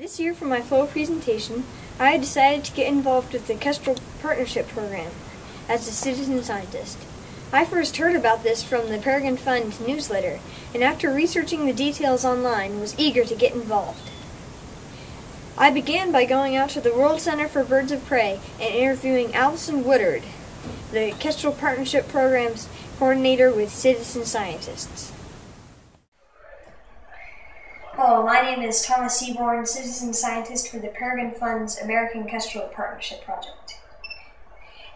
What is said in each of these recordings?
This year for my fall presentation, I decided to get involved with the Kestrel Partnership Program as a citizen scientist. I first heard about this from the Peregrine Fund newsletter, and after researching the details online, was eager to get involved. I began by going out to the World Center for Birds of Prey and interviewing Allison Woodard, the Kestrel Partnership Program's coordinator with citizen scientists. Hello, my name is Thomas Seaborn, citizen scientist for the Peregrine Fund's American Kestrel Partnership Project.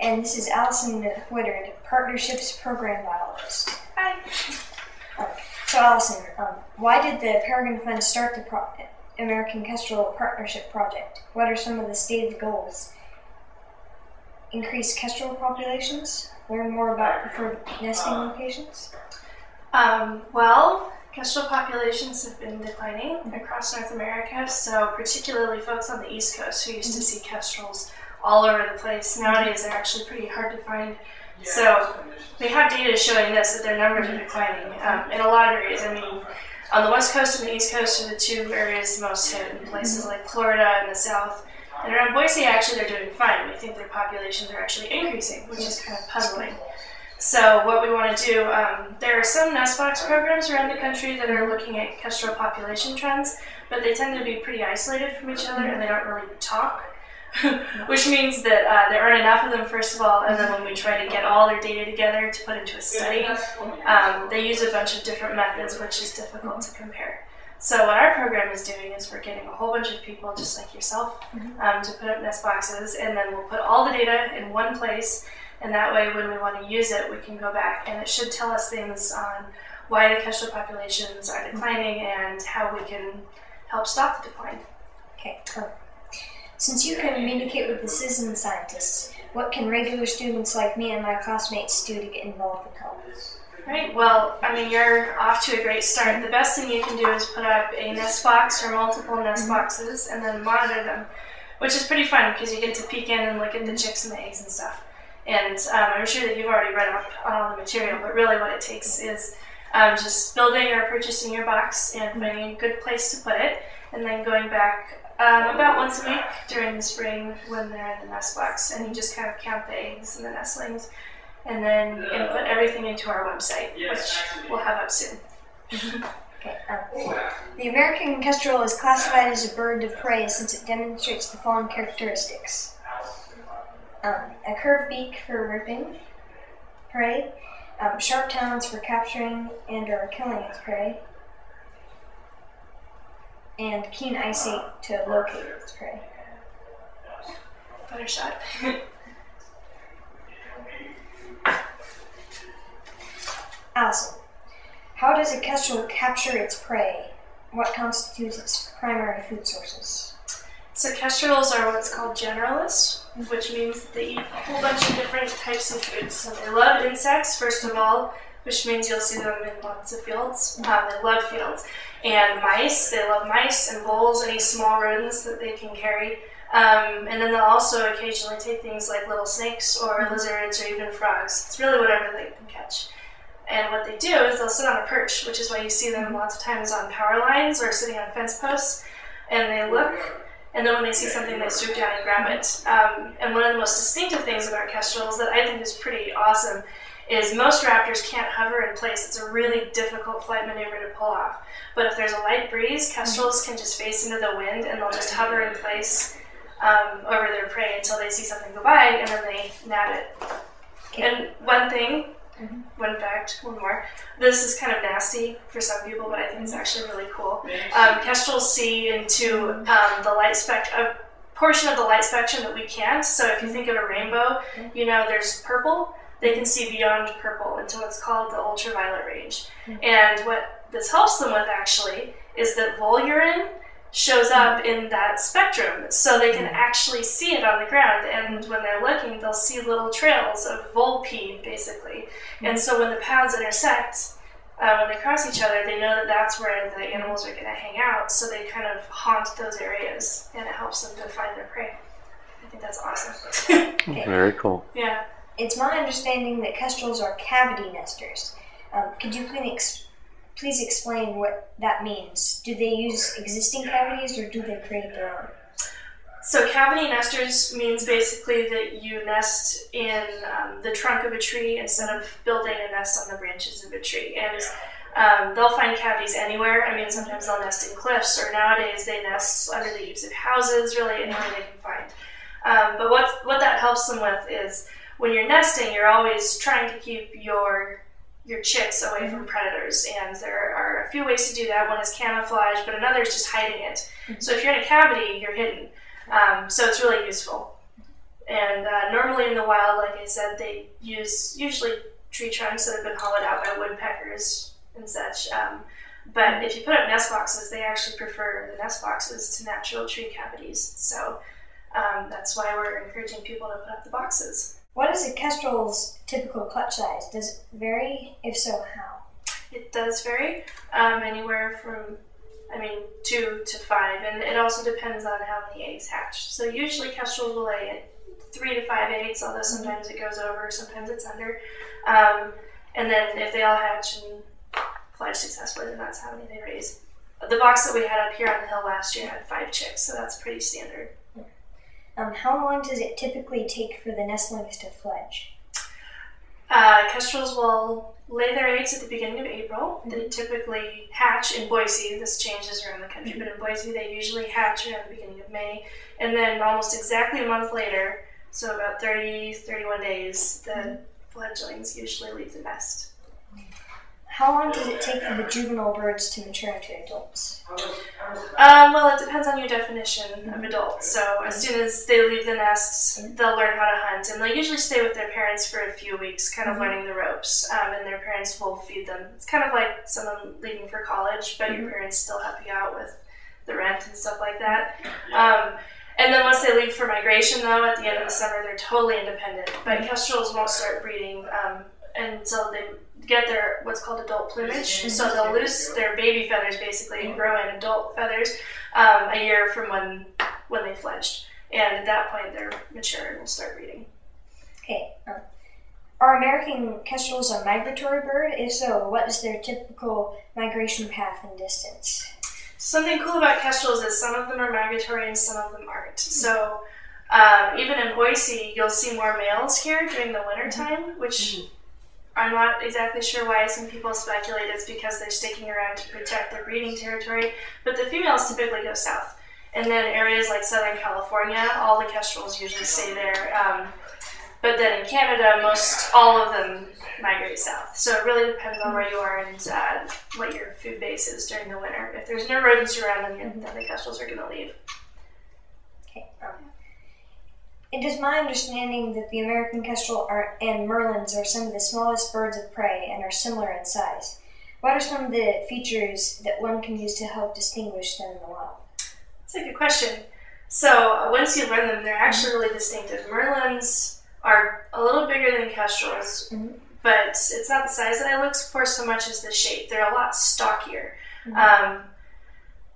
And this is Allison Woodard, Partnerships Program Biologist. Hi. So, Allison, um, why did the Peregrine Fund start the pro- American Kestrel Partnership Project? What are some of the stated goals? Increase kestrel populations? Learn more about preferred nesting locations? Um, well, kestrel populations have been declining across North America, so particularly folks on the East Coast who used to see kestrels all over the place. Nowadays, they're actually pretty hard to find. So they have data showing this that their numbers are declining um, in a lot of areas. I mean, on the West Coast and the East Coast are the two areas most hit in places like Florida and the South. And around Boise, actually, they're doing fine. We think their populations are actually increasing, which is kind of puzzling. So what we want to do, um, there are some nest box programs around the country that are looking at kestrel population trends, but they tend to be pretty isolated from each other and they don't really talk. Which means that uh, there aren't enough of them, first of all, and then when we try to get all their data together to put into a study, um, they use a bunch of different methods, which is difficult to compare. So what our program is doing is we're getting a whole bunch of people, just like yourself, um, to put up nest boxes, and then we'll put all the data in one place, and that way, when we want to use it, we can go back, and it should tell us things on why the kestrel populations are declining and how we can help stop the decline. Okay, perfect. Since you can communicate with the citizen scientists, what can regular students like me and my classmates do to get involved and help? Right. Well, I mean, you're off to a great start. The best thing you can do is put up a nest box or multiple nest mm-hmm. boxes and then monitor them, which is pretty fun because you get to peek in and look at the chicks and the eggs and stuff. And um, I'm sure that you've already read up on all the material, but really what it takes is um, just building or purchasing your box and finding a good place to put it, and then going back um, about once a week during the spring when they're in the nest box, and you just kind of count the eggs and the nestlings, and then input everything into our website, which we'll have up soon. Okay, um, the American kestrel is classified as a bird of prey since it demonstrates the following characteristics: um, a curved beak for ripping prey, um, sharp talons for capturing and/or killing its prey, and keen eyesight to locate its prey. Better shot. Allison, how does a kestrel capture its prey? What constitutes its primary food sources? So kestrels are what's called generalists, which means they eat a whole bunch of different types of foods. So they love insects, first of all, which means you'll see them in lots of fields. Um, they love fields. And mice, they love mice and voles, any small rodents that they can carry. Um, and then they'll also occasionally take things like little snakes or lizards or even frogs. It's really whatever they can catch. And what they do is they'll sit on a perch, which is why you see them lots of times on power lines or sitting on fence posts. And they look, and then when they see something, they swoop down and grab it. Um, and one of the most distinctive things about kestrels that I think is pretty awesome is most raptors can't hover in place. It's a really difficult flight maneuver to pull off. But if there's a light breeze, kestrels can just face into the wind and they'll just hover in place um, over their prey until they see something go by and then they nab it. And one thing, one fact, one more. This is kind of nasty for some people, but I think it's actually really cool. Um, kestrels see into um, the light spectrum, a portion of the light spectrum that we can't. So if you think of a rainbow, you know there's purple. They can see beyond purple into what's called the ultraviolet range. And what this helps them with actually is that vole urine shows up in that spectrum so they can actually see it on the ground and when they're looking they'll see little trails of vole pee basically and so when the paths intersect uh, when they cross each other they know that that's where the animals are going to hang out so they kind of haunt those areas and it helps them to find their prey. I think that's awesome. Very cool. yeah. It's my understanding that kestrels are cavity nesters. Um, could you please, ex- please explain what that means? Do they use existing cavities or do they create their own? So cavity nesters means basically that you nest in um, the trunk of a tree instead of building a nest on the branches of a tree. And um, they'll find cavities anywhere. I mean, sometimes they'll nest in cliffs, or nowadays they nest under the eaves of houses, really anywhere they can find. Um, but what, what that helps them with is when you're nesting, you're always trying to keep your your chicks away from predators. And there are a few ways to do that. One is camouflage, but another is just hiding it. So if you're in a cavity, you're hidden. Um, so it's really useful. And uh, normally in the wild, like I said, they use usually tree trunks that have been hollowed out by woodpeckers and such. Um, but if you put up nest boxes, they actually prefer the nest boxes to natural tree cavities. So um, that's why we're encouraging people to put up the boxes. What is a kestrel's typical clutch size? Does it vary? If so, how? It does vary, um, anywhere from, I mean, two to five, and it also depends on how many eggs hatch. So usually kestrels will lay three to five eggs, although sometimes it goes over, sometimes it's under. Um, and then if they all hatch and fledge successfully, then that's how many they raise. The box that we had up here on the hill last year had five chicks, so that's pretty standard. Um, how long does it typically take for the nestlings to fledge? Uh, kestrels will lay their eggs at the beginning of April. They typically hatch in Boise. This changes around the country, but in Boise they usually hatch around the beginning of May. And then almost exactly a month later, so about 30, 31 days, the fledglings usually leave the nest. How long does it take for the juvenile birds to mature into adults? Um, well, it depends on your definition of adult. So as soon as they leave the nest, they'll learn how to hunt, and they'll usually stay with their parents for a few weeks, kind of learning the ropes. Um, and their parents will feed them. It's kind of like someone leaving for college, but your parents still help you out with the rent and stuff like that. Um, and then once they leave for migration, though, at the end of the summer, they're totally independent. But kestrels won't start breeding um, until they get their what's called adult plumage. So they'll lose their baby feathers basically and grow in adult feathers um, a year from when when they fledged. And at that point, they're mature and will start breeding. Okay. Um, are American kestrels a migratory bird? If so, what is their typical migration path and distance? Something cool about kestrels is some of them are migratory and some of them aren't. So um, even in Boise, you'll see more males here during the winter time, which I'm not exactly sure why. Some people speculate it's because they're sticking around to protect their breeding territory, but the females typically go south. And then areas like Southern California, all the kestrels usually stay there. Um, but then in Canada, most all of them migrate south. So it really depends on where you are and uh, what your food base is during the winter. If there's no rodents around, then, then the kestrels are going to leave. Okay. Um, it is my understanding that the American kestrel are, and merlins are some of the smallest birds of prey and are similar in size. What are some of the features that one can use to help distinguish them in the wild? That's a good question. So uh, once you learn them, they're actually really distinctive. Merlins are a little bigger than kestrels, Mhm. but it's not the size that I look for so much as the shape. They're a lot stockier. Um,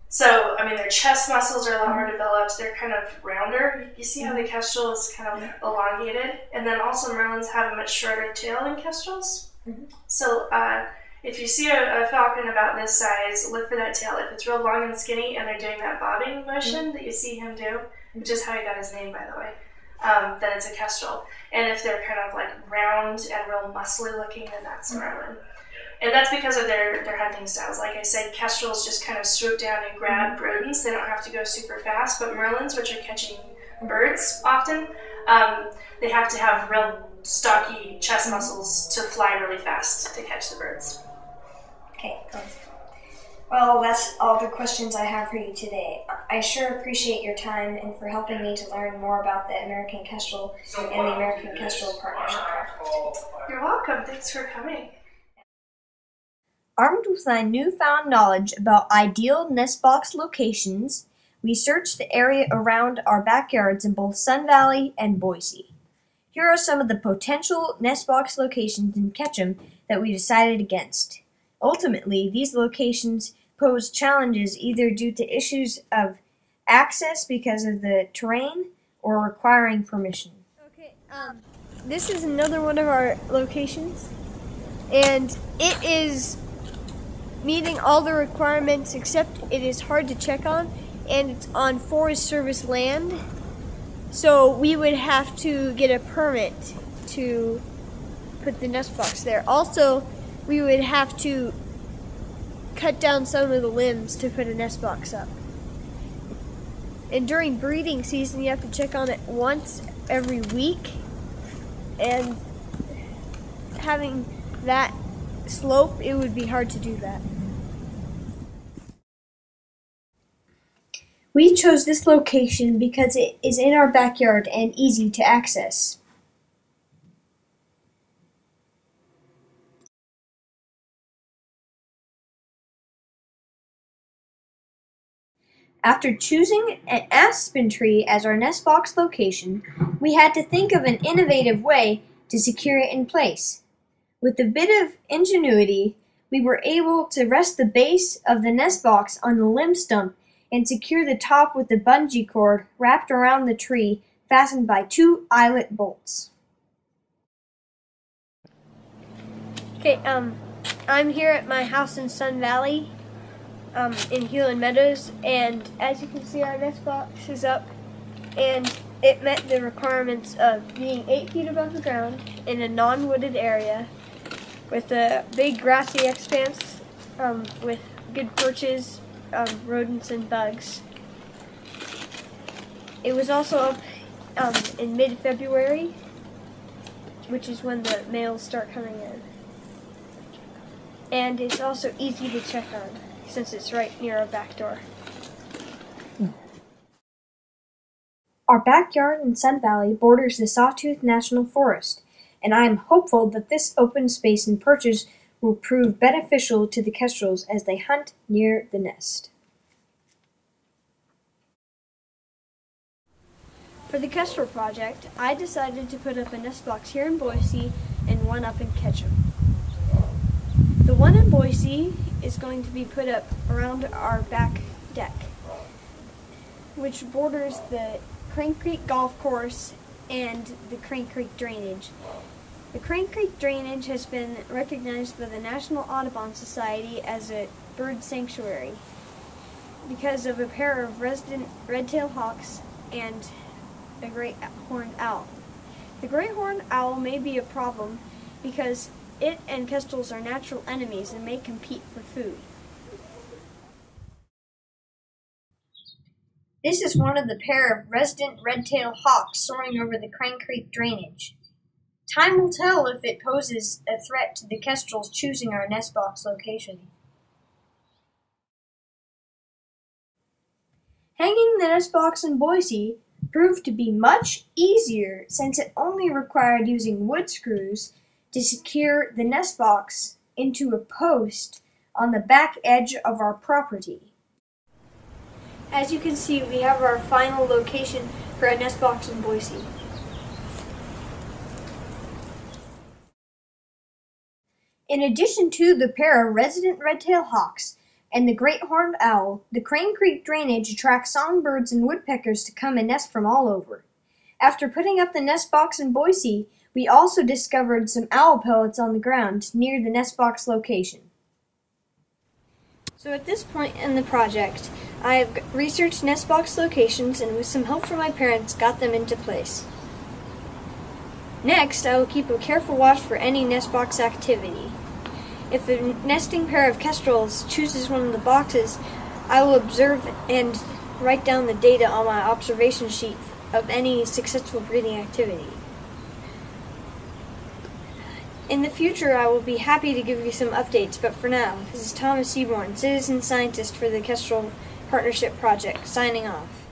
so, I mean, their chest muscles are a lot more developed. They're kind of rounder. You see how the kestrel is kind of elongated, and then also merlins have a much shorter tail than kestrels. Mhm. So, uh, if you see a, a falcon about this size, look for that tail. If it's real long and skinny, and they're doing that bobbing motion that you see him do, which is how he got his name, by the way, um, then it's a kestrel. And if they're kind of like round and real muscly looking, then that's a merlin. And that's because of their, their hunting styles. Like I said, kestrels just kind of swoop down and grab rodents. They don't have to go super fast, but merlins, which are catching birds often, um, they have to have real stocky chest muscles to fly really fast to catch the birds. Okay. um, Well, that's all the questions I have for you today. I sure appreciate your time and for helping me to learn more about the American Kestrel and the American Kestrel Partnership Project. You're welcome. Thanks for coming. Armed with my newfound knowledge about ideal nest box locations, we searched the area around our backyards in both Sun Valley and Boise. Here are some of the potential nest box locations in Ketchum that we decided against. Ultimately, these locations pose challenges either due to issues of access because of the terrain or requiring permission. Okay, um, this is another one of our locations, and it is meeting all the requirements except it is hard to check on and it's on Forest Service land. So we would have to get a permit to put the nest box there. Also, we would have to cut down some of the limbs to put a nest box up. And during breeding season, you have to check on it once every week. And having that slope, it would be hard to do that. We chose this location because it is in our backyard and easy to access. After choosing an aspen tree as our nest box location, we had to think of an innovative way to secure it in place. With a bit of ingenuity, we were able to rest the base of the nest box on the limb stump and secure the top with the bungee cord wrapped around the tree fastened by two eyelet bolts. Okay, um, I'm here at my house in Sun Valley, um, in Hulen Meadows, and as you can see, our nest box is up, and it met the requirements of being eight feet above the ground in a non-wooded area, with a big grassy expanse, um, with good perches, um, rodents and bugs. It was also up um, in mid-February, which is when the males start coming in. And it's also easy to check on since it's right near our back door. Our backyard in Sun Valley borders the Sawtooth National Forest, and I am hopeful that this open space and perches will prove beneficial to the kestrels as they hunt near the nest. For the Kestrel project, I decided to put up a nest box here in Boise and one up in Ketchum. The one in Boise is going to be put up around our back deck, which borders the Crane Creek Golf Course and the Crane Creek Drainage. The Crane Creek Drainage has been recognized by the National Audubon Society as a bird sanctuary because of a pair of resident red-tailed hawks and a great horned owl. The great horned owl may be a problem because it and kestrels are natural enemies and may compete for food. This is one of the pair of resident red-tailed hawks soaring over the Crane Creek drainage. Time will tell if it poses a threat to the kestrels choosing our nest box location. Hanging the nest box in Boise proved to be much easier since it only required using wood screws to secure the nest box into a post on the back edge of our property. As you can see, we have our final location for a nest box in Boise. In addition to the pair of resident red-tailed hawks and the great horned owl, the Crane Creek drainage attracts songbirds and woodpeckers to come and nest from all over. After putting up the nest box in Boise, we also discovered some owl pellets on the ground near the nest box location. So at this point in the project, I have researched nest box locations and with some help from my parents got them into place. Next, I will keep a careful watch for any nest box activity. If a nesting pair of kestrels chooses one of the boxes, I will observe and write down the data on my observation sheet of any successful breeding activity. In the future, I will be happy to give you some updates, but for now, this is Thomas Seaborn, citizen scientist for the Kestrel Partnership Project, signing off.